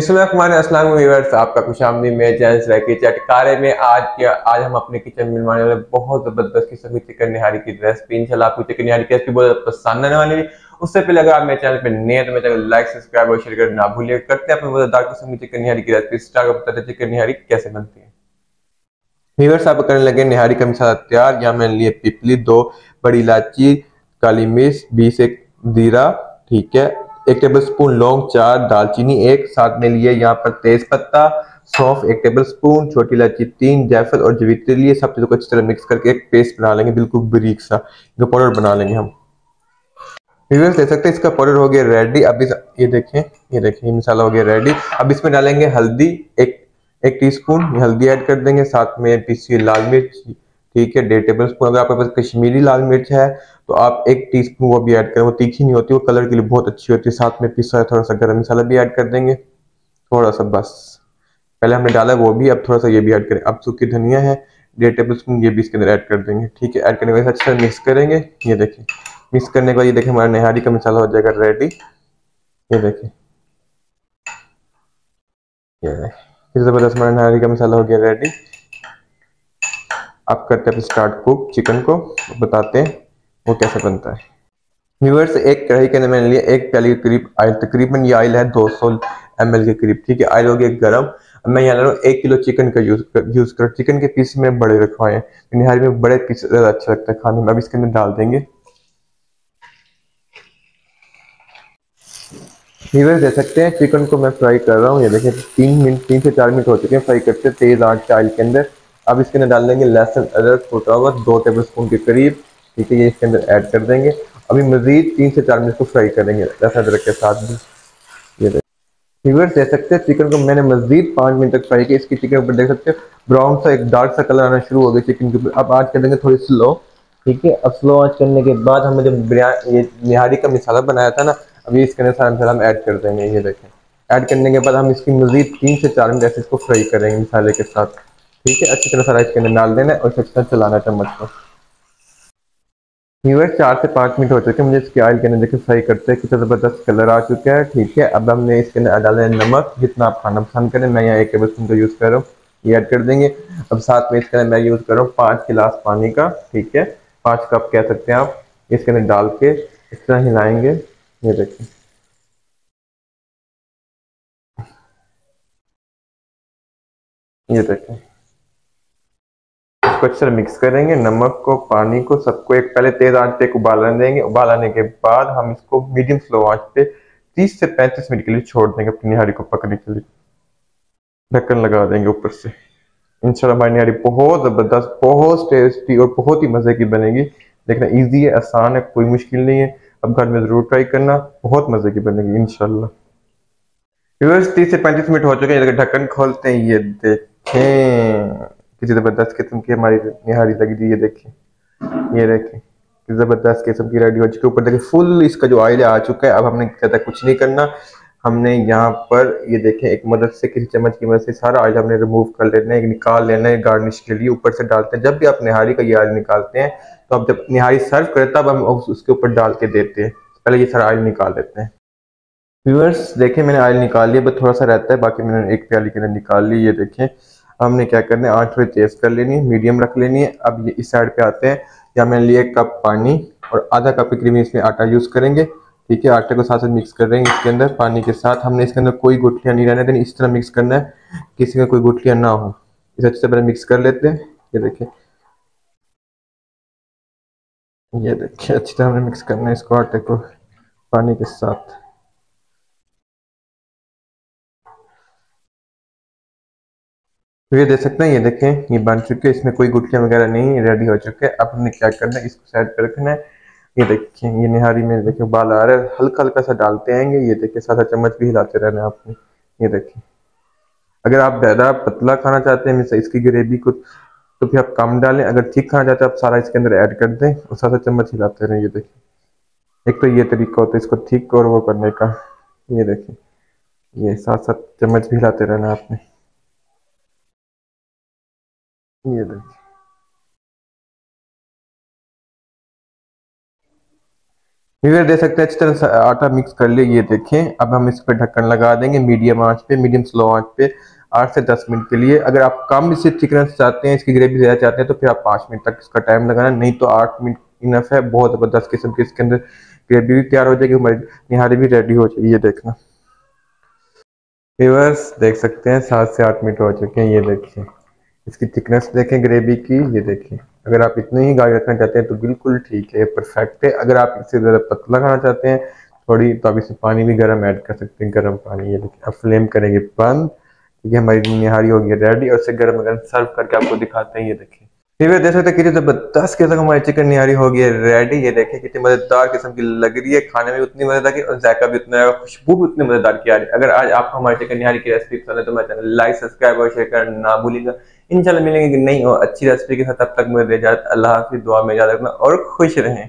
आपका खुश आमदी में चैनल रखी चटकारे में आज के, आज हम अपने किचन में मिलवाने वाले बहुत ज़बरदस्त किस्म की चिकन निहारी की रेसिपी इंशाल्लाह आपको चिकन निहारी की रेसिपी बहुत पसंद आने वाली है। उससे पहले अगर आप मेरे चैनल पे नए तो मेरे चैनल लाइक सब्सक्राइब और शेयर करना भूलिए। करते हैं अपने किस्म की चिकन निहारी की रेसिपी स्टार्ट बताते चिकन निहारी कैसे बनती है। व्यूअर्स, आप करने लगे निहारी का मसाला तैयार। यहाँ मैंने लिए पिपली, दो, बड़ी इलायची, काली मिर्च, बीस एक जीरा, ठीक है। एक टेबल स्पून लौंग, चार दालचीनी, एक साथ में लिए यहाँ पर तेज पत्ता सौंफ, एक टेबल स्पून छोटी इलायची, तीन जैफल और जवित्री लिए सब चीज़ों को अच्छी तरह मिक्स करके एक पेस्ट बना लेंगे, बिल्कुल बरीक सा। जो पाउडर बना लेंगे हम। व्यूअर्स ले सकते हैं इसका पाउडर हो गया रेडी अब इस ये देखें ये देखें, ये मसाला हो गया रेडी अब इसमें डालेंगे हल्दी, एक एक टीस्पून हल्दी ऐड कर देंगे, साथ में पीसी लाल मिर्च ठीक है डेढ़ टेबल स्पून अगर आपके पास कश्मीरी लाल मिर्च है तो आप एक टीस्पून वो भी ऐड करें। वो तीखी नहीं होती, वो कलर के लिए बहुत अच्छी होती है। साथ में पिसा थोड़ा सा गर्म मसाला भी ऐड कर देंगे। थोड़ा सा बस। पहले हमने डाला वो भी, अब थोड़ा सा ये भी ऐड करें। अब सूखी धनिया है डेढ़ टेबल स्पून ये भी इसके अंदर ऐड कर देंगे। ठीक है ऐड करने के बाद अच्छे से मिक्स करेंगे। ये देखें। मिक्स करने के बाद ये देखें, हमारा निहारी का मसाला हो जाएगा रेडी ये देखें। ये ज़बरदस्त हमारा निहारी का मसाला हो गया रेडी अब करते हैं स्टार्ट कुक चिकन को, बताते हैं वो कैसे बनता है। व्यूअर्स एक कढ़ाई के अंदर मैंने लिया, एक प्याली के करीब ऑयल तकरीबन ये ऑयल है 200 सौ के करीब, ठीक है? ऑयल हो गया गर्म। मैं यहाँ ले रहा हूँ एक किलो चिकन का यूज़ कर यूज़ कर चिकन के पीस में बड़े रखवाए हैं। निहारी में बड़े पीस ज़्यादा अच्छा लगता है खाने में। अब इसके अंदर डाल देंगे। व्यूअर्स दे सकते हैं चिकन को मैं फ्राई कर रहा हूँ। ये देखिए तीन मिनट, तीन से चार मिनट हो चुके हैं फ्राई करते, तेज आँच ऑयल के अंदर। अब इसके अंदर डाल देंगे लहसुन अदरक छोटा हुआ, दो टेबल स्पून के करीब, ठीक है, ये इसके अंदर ऐड कर देंगे। अभी मजीद तीन से चार मिनट को फ्राई करेंगे, लहसुन अदरक के साथ भी। ये व्यूअर्स दे सकते हैं चिकन को मैंने मजीद पाँच मिनट तक फ्राई किया। इसकी चिकन ऊपर देख सकते हो ब्राउन सा एक डार्क सा कलर आना शुरू हो गया चिकन के ऊपर। अब आज कर देंगे थोड़ी स्लो ठीक है। अब स्लो आँच करने के बाद हमने जब बिरयानी ये निहारी का मिसाला बनाया था ना अभी इसके अंदर सारा मसाला हम ऐड कर देंगे, ये देखें। ऐड करने के बाद हम इसकी मजीद तीन से चार मिनट ऐसे इसको फ्राई करेंगे मिसाले के साथ। ठीक है, अच्छी तरह सारा इसके अंदर डाल देना और अच्छी तरह चलाना चम्मच को। व्यूअर्स चार से पाँच मिनट हो चुके हैं, मुझे इसके ऑयल के अंदर देखिए फ्राई करते हैं, कितना ज़बरदस्त कलर आ चुका है, ठीक है। अब हमने इसके अंदर डाले नमक, जितना आप खाना पसंद करें, मैं यहाँ एक टेबल स्पून का यूज़ कर रहा हूँ, ये ऐड कर देंगे। अब साथ में इसके अंदर मैं यूज़ कर रहा हूँ पाँच गिलास पानी का, ठीक है। पाँच कप कह सकते हैं आप, इसके अंदर डाल के इस तरह हिलाएँगे, ये देखिए। ये देखें इसको अच्छे से मिक्स करेंगे, नमक को, पानी को, सबको एक पहले तेज आँच पे उबाल देंगे। उबाल आने के बाद हम इसको मीडियम स्लो आँच पे 30 से 35 मिनट के लिए छोड़ देंगे, अपनी निहारी को पकने के लिए। ढक्कन लगा देंगे ऊपर से। इंशाल्लाह हमारी निहारी बहुत ज़बरदस्त, बहुत टेस्टी और बहुत ही मज़े की बनेगी। देखना ईजी है, आसान है, कोई मुश्किल नहीं है। अब घर में ज़रूर ट्राई करना, बहुत मज़े की बनेगी इनशाला तीस से पैंतीस मिनट हो चुके हैं ढक्कन खोलते हैं, ये देखें। ज़बरदस्त किस्म की हमारी निहारी लगी थी, ये देखिए, ये देखें ज़बरदस्त किस्म की रेडी हो चुकी है। ऊपर देखिए फुल इसका जो ऑयल आ चुका है, अब हमने ज़्यादा कुछ नहीं करना। हमने यहाँ पर, ये देखें, एक मदद से, किसी चम्मच की मदद से सारा ऑयल हमने रिमूव कर लेना है निकाल लेना है गार्निश के लिए। ऊपर से डालते हैं, जब भी आप निहारी का ये ऑयल निकालते हैं तो आप जब निहारी सर्व करें, तब हम उसके ऊपर डाल के देते हैं। पहले ये सारा ऑयल निकाल लेते हैं। व्यूअर्स देखें, मैंने ऑयल निकाल लिया, बस थोड़ा सा रहता है, बाकी मैंने एक प्याली के अंदर निकाल ली, ये देखें। हमने क्या करना है? आँच थोड़ी तेज कर लेनी है मीडियम रख लेनी है। अब ये इस साइड पे आते हैं। या मैंने लिए कप पानी और आधा कप करीब इसमें आटा यूज़ करेंगे। ठीक है, आटे को साथ साथ मिक्स कर देंगे इसके अंदर। पानी के साथ हमने इसके अंदर कोई गुठलियाँ नहीं रहने देनी। इस तरह मिक्स करना है, किसी का कोई गुठलियाँ ना हो। इसे अच्छे से पहले मिक्स कर लेते हैं। ये देखिए। ये देखिए, अच्छी तरह हमने मिक्स करना है इसको आटे को पानी के साथ। तो ये देख सकते हैं, ये देखें, ये बन चुके हैं, इसमें कोई गुटलियाँ वगैरह नहीं रेडी हो चुके हैं। अब हमने क्या करना है, इसको साइड पर रखना है। ये देखें, ये निहारी में देखिए बाल आ रहा है, हल्का हल्का सा डालते आएँगे। ये देखिए सादा चम्मच भी हिलाते रहना है आपने। ये देखिए अगर आप ज़्यादा पतला खाना चाहते हैं इसकी ग्रेवी को तो फिर आप कम डालें। अगर ठीक खाना चाहते हैं, आप सारा इसके अंदर ऐड कर दें और सादा चम्मच हिलाते रहें, ये देखिए एक तो ये तरीका होता है इसको ठीक और वो करने का। ये देखिए ये साथ साथ चम्मच भी हिलाते रहना आपने। ये दे सकते हैं, अच्छी तरह से आटा मिक्स कर लिए ये देखें। अब हम इस पर ढक्कन लगा देंगे मीडियम आँच पे मीडियम स्लो आँच पे, आठ से दस मिनट के लिए। अगर आप कम इसे चिकन चाहते हैं, इसकी ग्रेवी ज़्यादा चाहते हैं तो फिर आप पाँच मिनट तक इसका टाइम लगाना। नहीं तो आठ मिनट इनफ है, बहुत ज़बरदस्त किस्म की इसके अंदर ग्रेवी भी तैयार हो जाएगी, हमारी निहारी भी रेडी हो जाएगी, ये देखना। व्यूअर्स देख सकते हैं, सात से आठ मिनट हो चुके हैं, ये देखिए। इसकी थिकनेस देखें ग्रेवी की, ये देखें। अगर आप इतनी ही गाढ़ी रखना चाहते हैं तो बिल्कुल ठीक है परफेक्ट है। अगर आप इससे ज़्यादा पतला खाना चाहते हैं, थोड़ी तो आप इसे पानी भी गर्म ऐड कर सकते हैं, गर्म पानी, ये देखिए अब फ्लेम करेंगे बंद है हमारी निहारी होगी रेडी और इसे गर्म गर्म सर्व करके आपको दिखाते हैं, ये देखिए फिर देख सकते कितनी ज़बरदस्त किस्म हमारी चिकन निहारी होगी रेडी ये देखें कितनी मज़ेदार किस्म की लग रही है, खाने में उतनी मज़ेदार की और जायका भी उतना है खुशबू भी उतनी मज़ेदार की आ रही है। अगर आज आपको हमारी चिकन निहारी की रेसिपी पसंद है तो मैं चैनल लाइक सब्सक्राइब और शेयर करना ना भूलिएगा। इंशाल्लाह मिलेंगे कि नहीं अच्छी रेसिपी के साथ, तब तक मुझे इजाज़त, अल्लाह हाफिज, दुआ में याद रखना और खुश रहें।